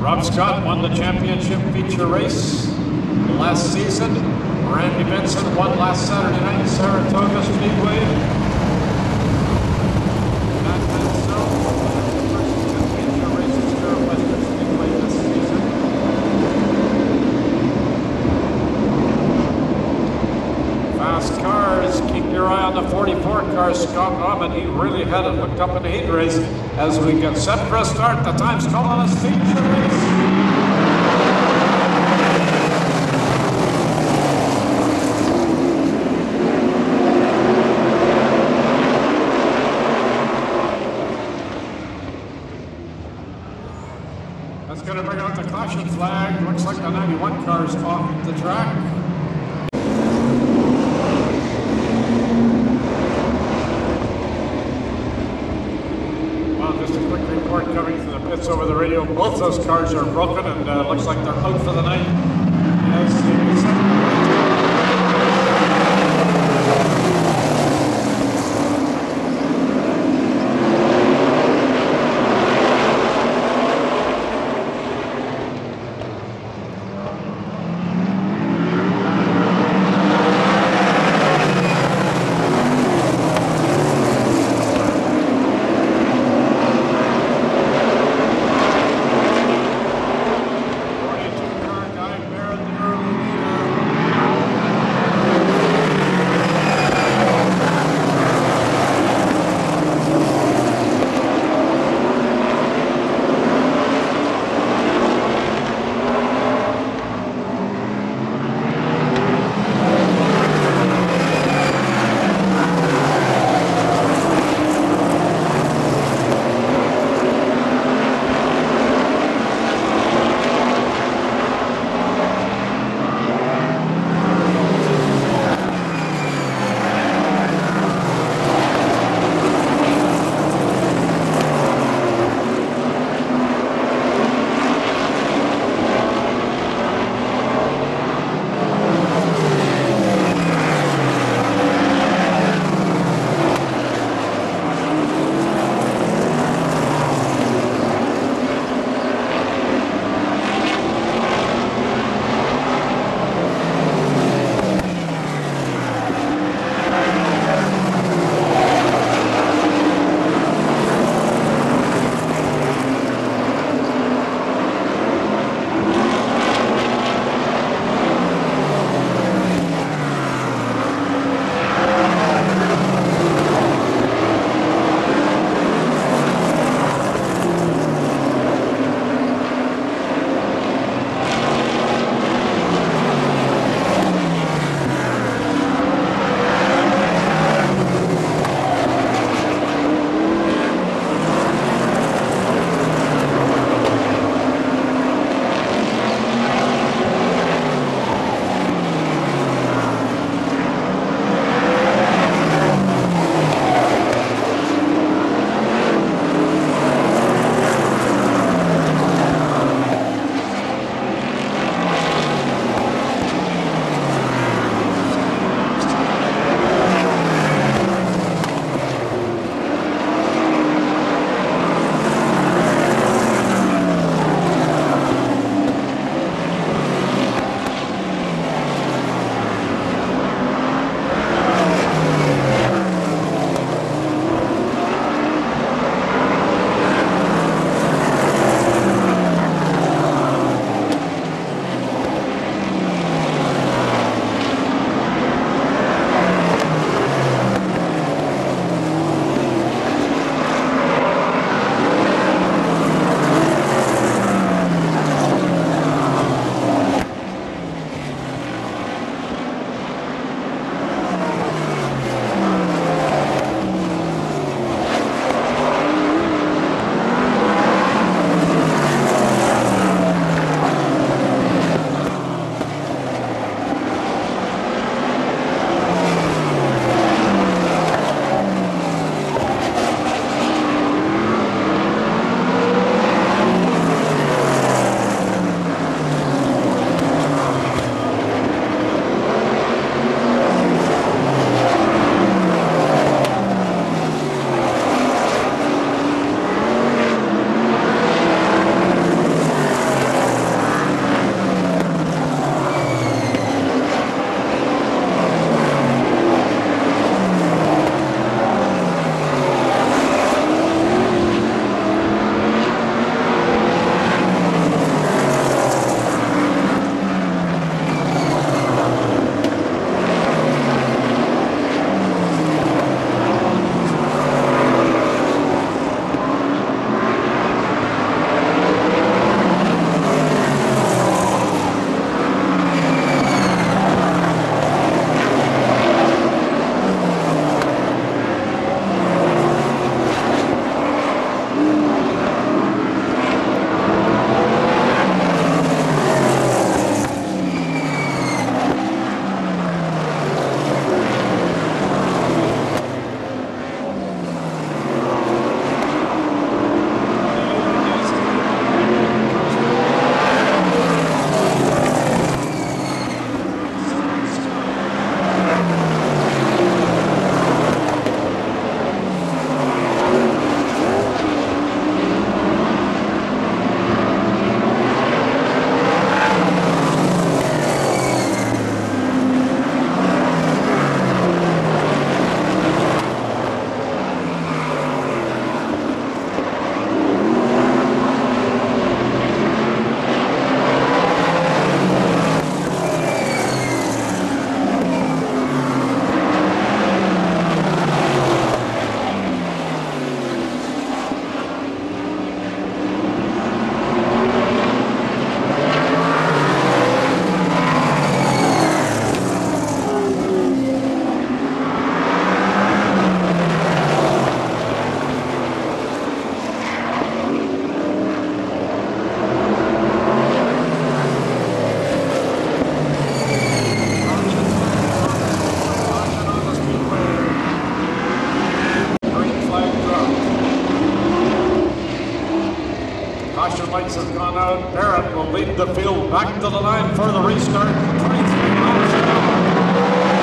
Rob Scott won the championship feature race last season. Randy Benson won last Saturday night at Saratoga Speedway. The 44 car, Scott Ahmed. He really had it looked up in the heat race. As we get set for a start, the time's calling us feature race. That's going to bring out the caution flag. Looks like the 91 car's off the track. Well, just a quick report coming from the pits over the radio. Both those cars are broken and uh, looks like they're out for the night. Caution lights have gone out. Barrett will lead the field back to the line for the restart. 23 miles an hour.